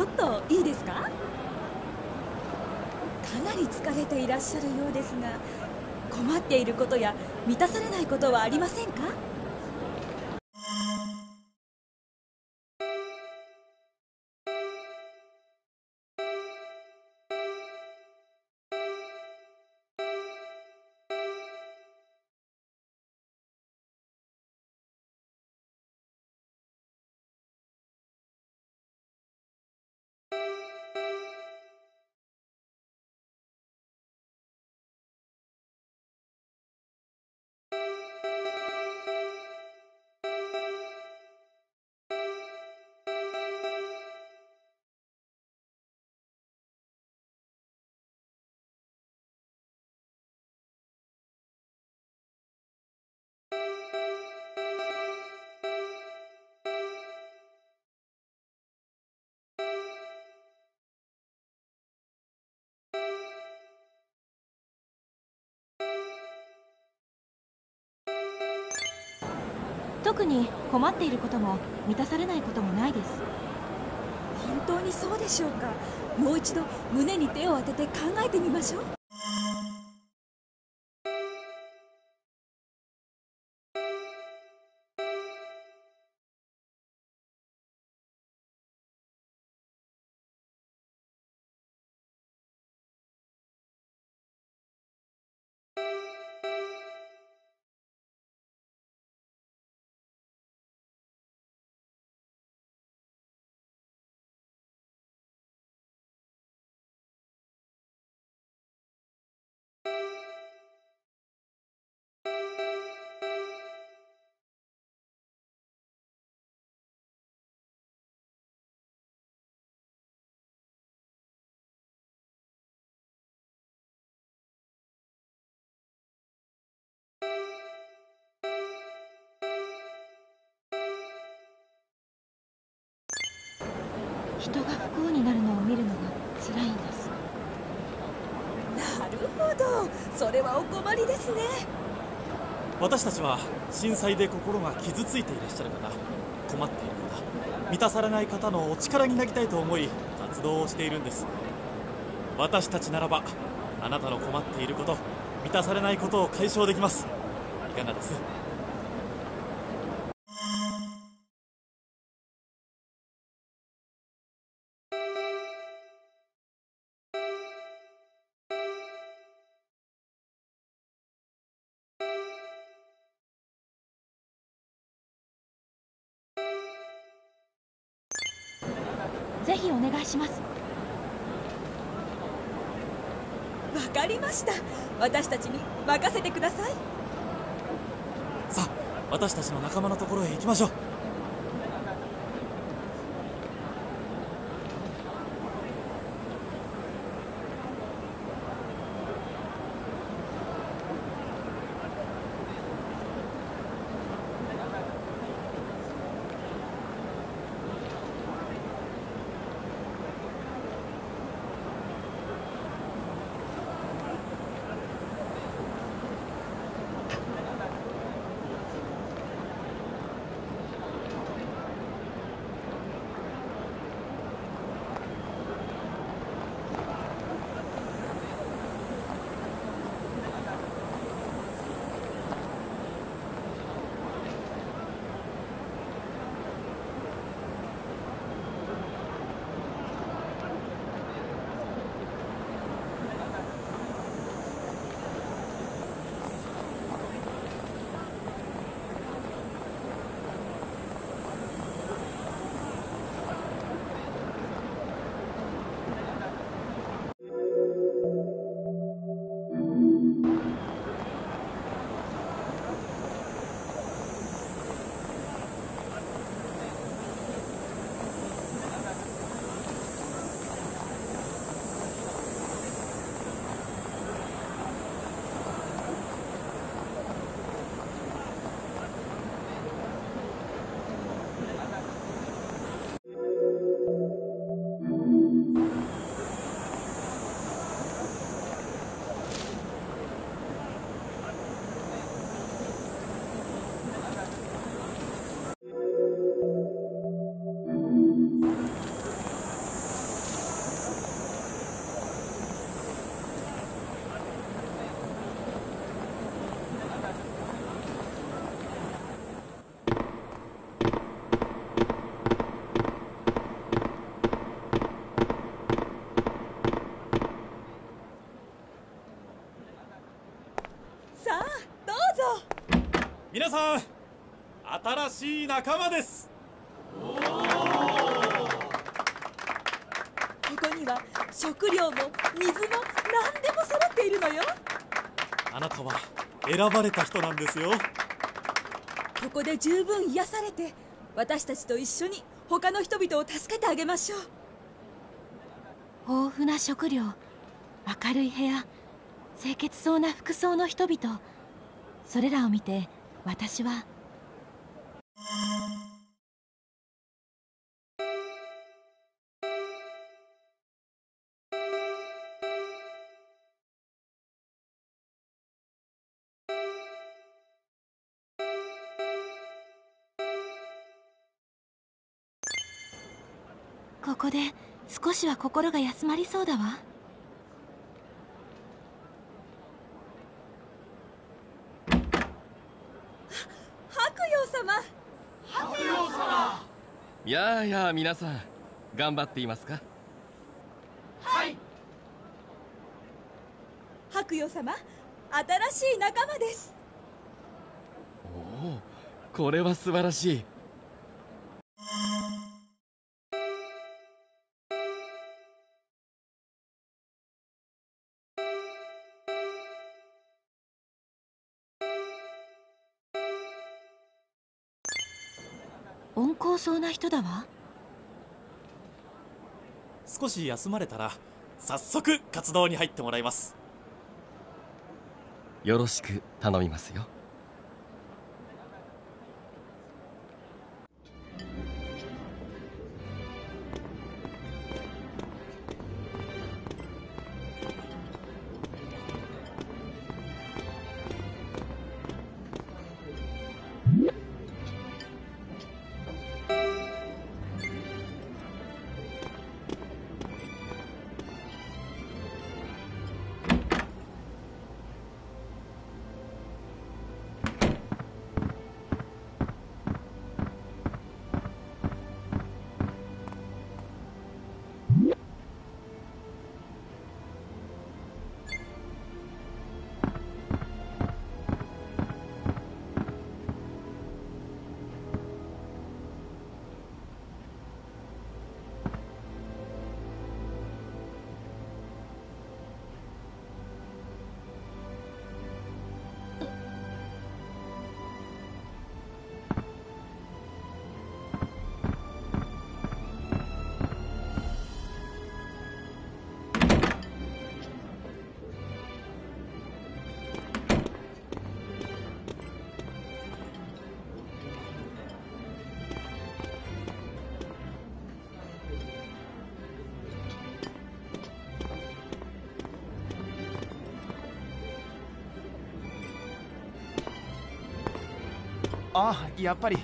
ちょっといいですか？かなり疲れていらっしゃるようですが困っていることや満たされないことはありませんか？特に困っていることも満たされないこともないです。本当にそうでしょうか？もう一度胸に手を当てて考えてみましょう。人が不幸になるのを見るのが辛いんです。なるほど。それはお困りですね。私たちは震災で心が傷ついていらっしゃる方困っている方満たされない方のお力になりたいと思い活動をしているんです。私たちならばあなたの困っていること満たされないことを解消できます。いかがです？願いします。わかりました。私たちに任せてください。さあ私たちの仲間のところへ行きましょう。さん新しい仲間です。ここには食料も水も何でも揃っているのよ。あなたは選ばれた人なんですよ。ここで十分癒されて私たちと一緒に他の人々を助けてあげましょう。豊富な食料明るい部屋清潔そうな服装の人々それらを見て私は。ここで少しは心が休まりそうだわ白陽様やあやあ皆さん頑張っていますか？白陽様新しい仲間です。おおこれは素晴らしい温厚そうな人だわ。少し休まれたら早速活動に入ってもらいます。よろしく頼みますよあやっぱり。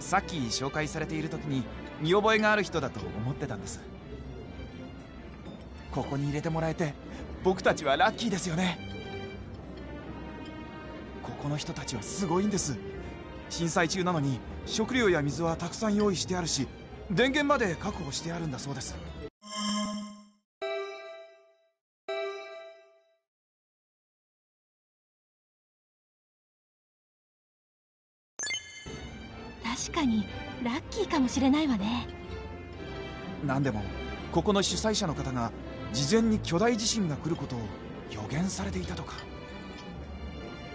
さっき紹介されている時に見覚えがある人だと思ってたんです。ここに入れてもらえて僕たちはラッキーですよね。ここの人たちはすごいんです。震災中なのに食料や水はたくさん用意してあるし電源まで確保してあるんだそうです。確かにラッキーかもしれないわね。何でもここの主催者の方が事前に巨大地震が来ることを予言されていたとか。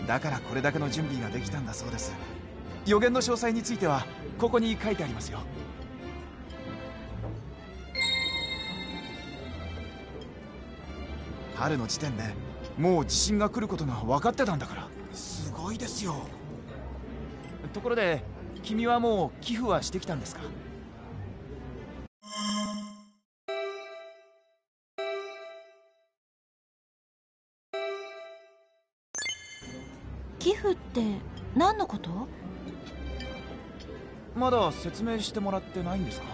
だからこれだけの準備ができたんだそうです。予言の詳細についてはここに書いてありますよ。春の時点でもう地震が来ることが分かってたんだから。すごいですよ。ところで君はもう寄付はしてきたんですか？寄付って何のこと？まだ説明してもらってないんですか？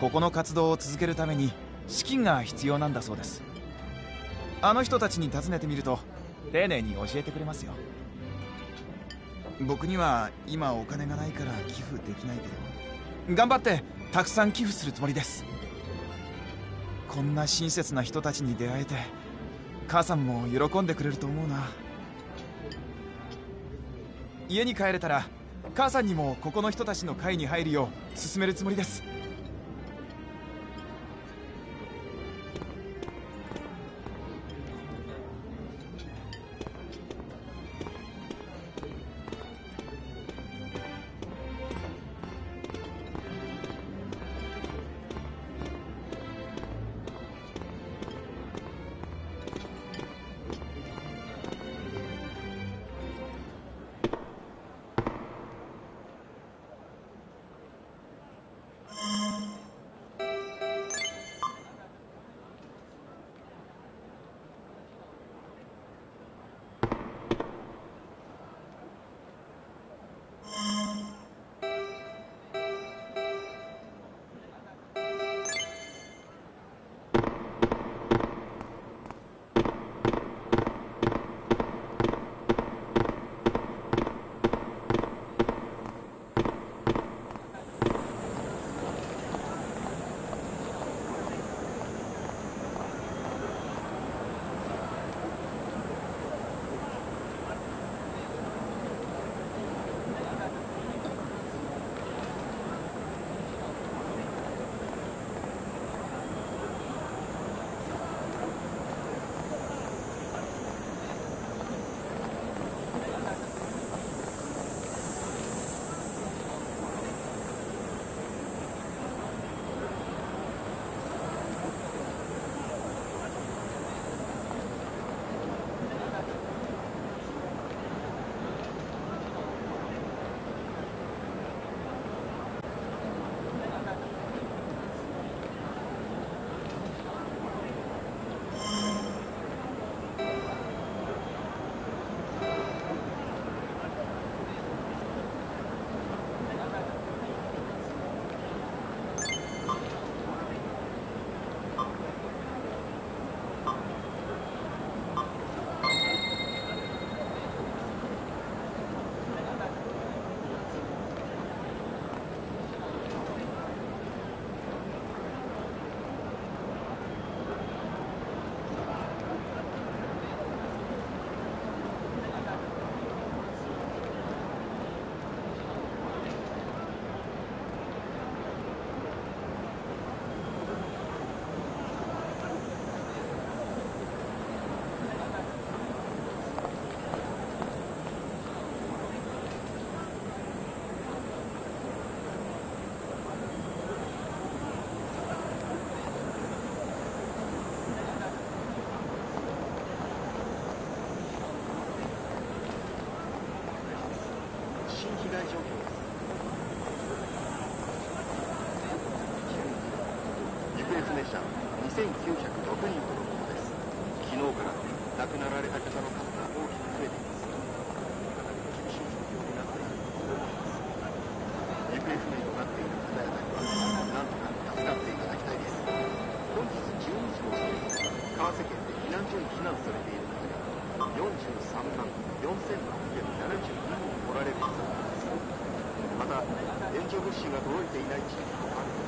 ここの活動を続けるために資金が必要なんだそうです。あの人たちに尋ねてみると丁寧に教えてくれますよ僕には今お金がないから寄付できないけど。頑張ってたくさん寄付するつもりです。こんな親切な人たちに出会えて母さんも喜んでくれると思うな。家に帰れたら母さんにもここの人たちの会に入るよう勧めるつもりです。また援助物資が届いていない地域もある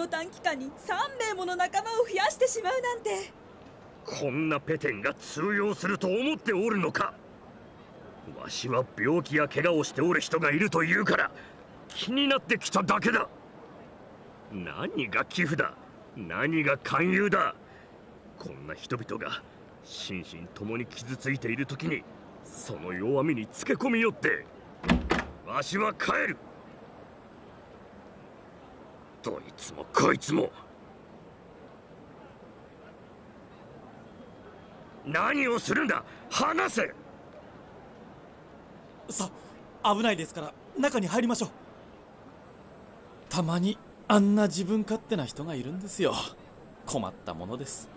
の短期間に3名もの仲間を増やしてしまうなんて。こんなペテンが通用すると思っておるのか。わしは病気や怪我をしておる人がいるというから気になってきただけだ。何が寄付だ？何が勧誘だ？こんな人々が心身ともに傷ついている時にその弱みにつけ込みよってわしは帰る。どいつもこいつも。何をするんだ？話せ！さ危ないですから中に入りましょう。たまにあんな自分勝手な人がいるんですよ。困ったものです。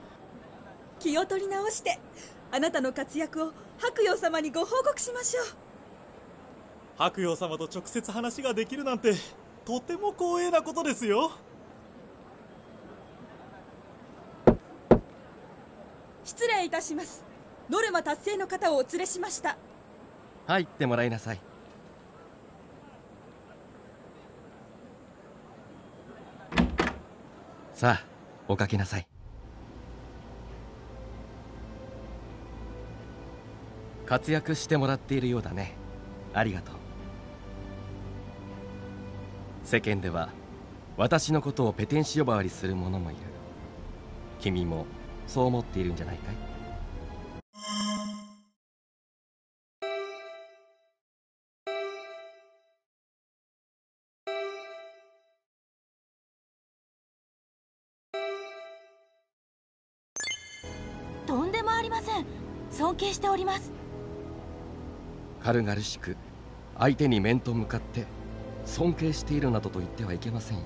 気を取り直してあなたの活躍を白陽様にご報告しましょう。白陽様と直接話ができるなんてとても光栄なことですよ。失礼いたします。ノルマ達成の方をお連れしました。入ってもらいなさい。さあおかけなさい。活躍してもらっているようだね。ありがとう世間では私のことをペテンシ呼ばわりする者もいる。君もそう思っているんじゃないかい？とんでもありません。尊敬しております。軽々しく相手に面と向かって尊敬しているなどと言ってはいけませんよ。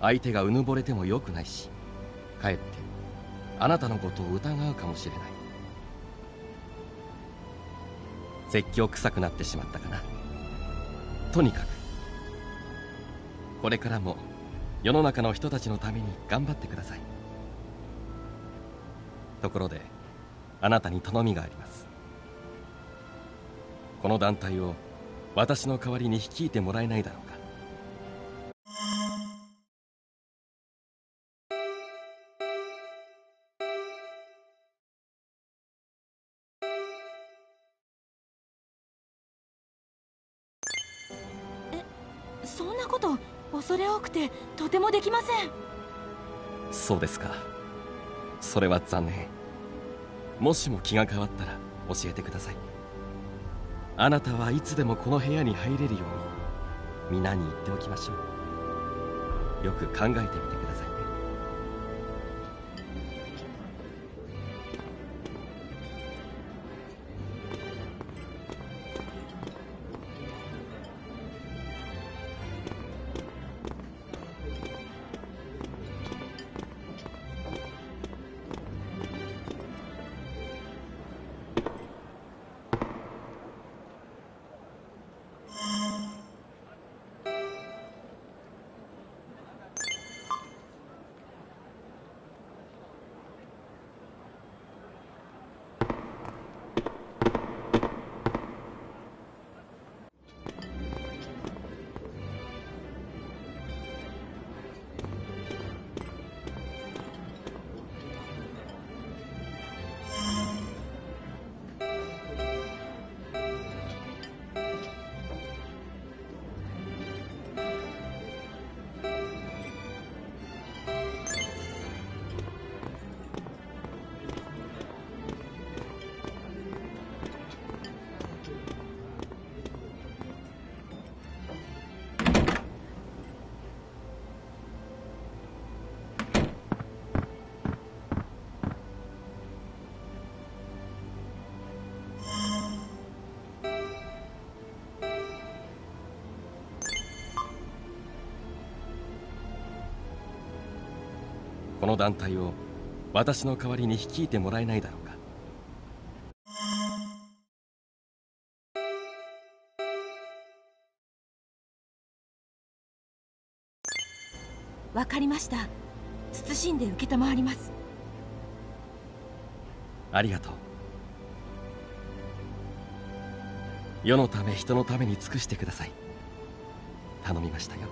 相手がうぬぼれてもよくないしかえってあなたのことを疑うかもしれない。説教臭くなってしまったかな。とにかくこれからも世の中の人たちのために頑張ってください。ところであなたに頼みがあります。この団体を私の代わりに率いてもらえないだろうか。そんなこと恐れ多くてとてもできません。そうですか。それは残念。もしも気が変わったら教えてくださいあなたはいつでもこの部屋に入れるように皆に言っておきましょう。よく考えてみてください。この団体を私の代わりに率いてもらえないだろうか。わかりました。謹んで承ります。ありがとう。世のため人のために尽くしてください。頼みましたよ